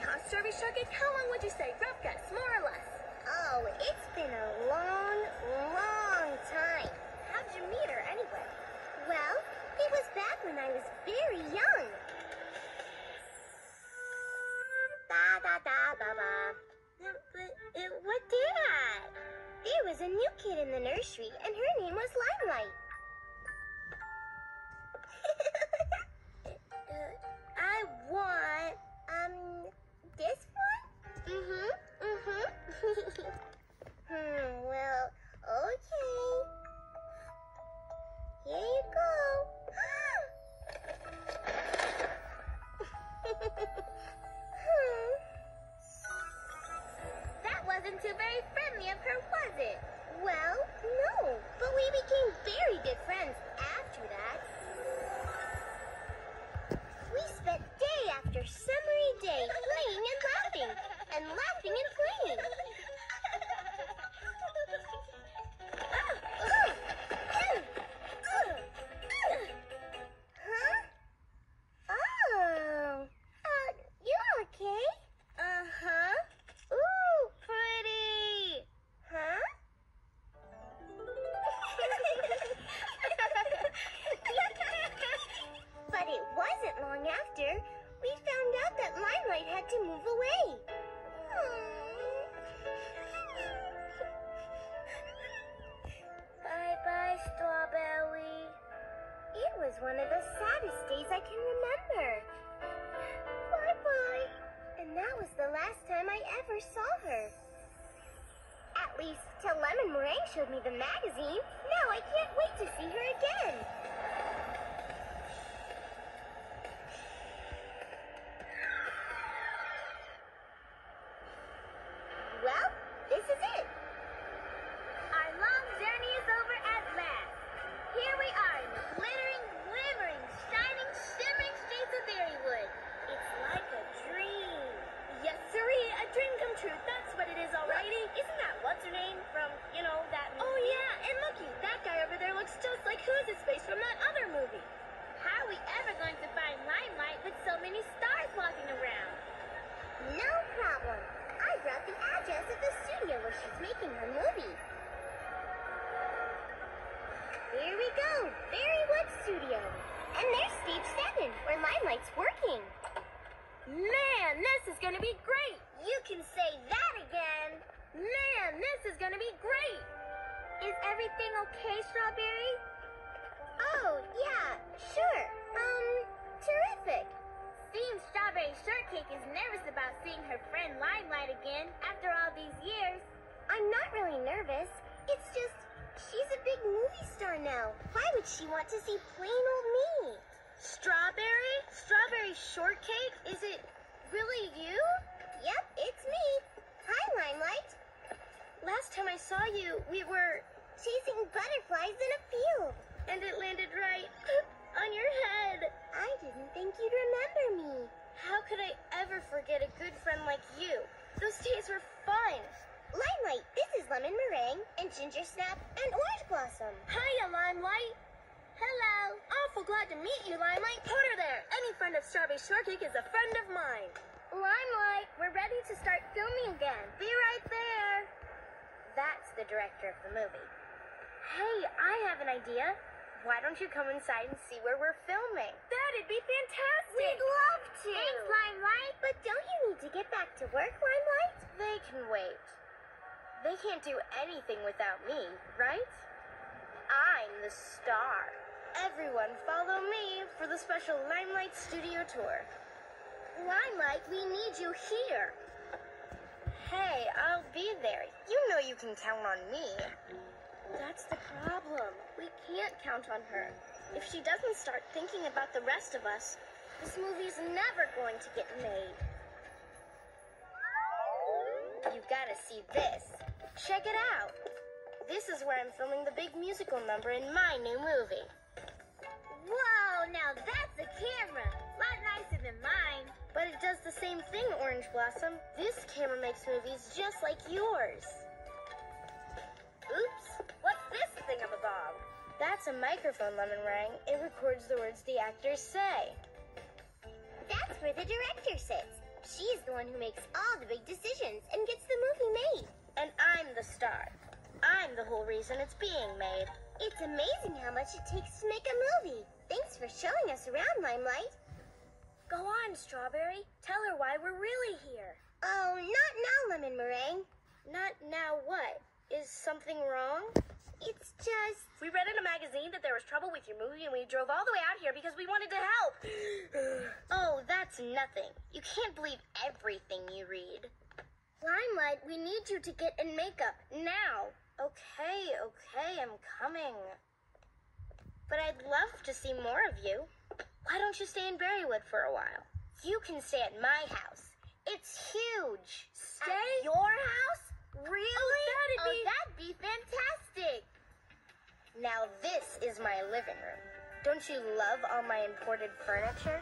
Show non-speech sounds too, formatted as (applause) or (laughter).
huh? How long would you say? Rough guess, more or less. Oh, it's been a long, long time. How'd you meet her anyway? Well, it was back when I was very young. Da da da but, uh, What that? There was a new kid in the nursery, and her name was Limelight. After we found out that Limelight had to move away. bye bye, Strawberry. It was one of the saddest days I can remember. Bye bye. And that was the last time I ever saw her. At least till Lemon Meringue showed me the magazine. Now I can't wait to see her again. Just like Who's from that other movie. How are we ever going to find Limelight with so many stars walking around? No problem. I brought the address of the studio where she's making her movie. Here we go, Berrywood Studio. And there's stage seven, where Limelight's working. Man, this is gonna be great! You can say that again. Man, this is gonna be great! Is everything okay, Strawberry? Oh, yeah, sure. Um, terrific. Seems Strawberry Shortcake is nervous about seeing her friend Limelight again after all these years. I'm not really nervous. It's just, she's a big movie star now. Why would she want to see plain old me? Strawberry? Strawberry Shortcake? Is it really you? Yep, it's me. Hi, Limelight. Last time I saw you, we were. Chasing butterflies in a field. And it landed right on your head. I didn't think you'd remember me. How could I ever forget a good friend like you? Those days were fun. Limelight, this is Lemon Meringue and Ginger Snap and Orange Blossom. Hiya, Limelight. Hello. Awful glad to meet you, Limelight. Put her there. Any friend of Strawberry Shortcake is a friend of mine. Limelight, we're ready to start filming again. Be right there. That's the director of the movie. Hey, I have an idea. Why don't you come inside and see where we're filming? That'd be fantastic. We'd love to. Thanks, Limelight. But don't you need to get back to work, Limelight? They can wait. They can't do anything without me, right? I'm the star. Everyone follow me for the special Limelight Studio Tour. Limelight, we need you here. Hey, I'll be there. You know you can count on me. That's the problem. We can't count on her. If she doesn't start thinking about the rest of us, this movie's never going to get made. You gotta see this. Check it out. This is where I'm filming the big musical number in my new movie. Whoa, now that's a camera. A lot nicer than mine. But it does the same thing, Orange Blossom. This camera makes movies just like yours. That's a microphone, Lemon Meringue. It records the words the actors say. That's where the director sits. She's the one who makes all the big decisions and gets the movie made. And I'm the star. I'm the whole reason it's being made. It's amazing how much it takes to make a movie. Thanks for showing us around, Limelight. Go on, Strawberry. Tell her why we're really here. Oh, not now, Lemon Meringue. Not now what? Is something wrong? It's just. We read in a magazine that there was trouble with your movie and we drove all the way out here because we wanted to help. (gasps) oh, that's nothing. You can't believe everything you read. Limelight, we need you to get in makeup now. Okay, okay, I'm coming. But I'd love to see more of you. Why don't you stay in Berrywood for a while? You can stay at my house. It's huge. Stay? At your house? Really? that'd be... Oh, that'd be fantastic. Now this is my living room. Don't you love all my imported furniture?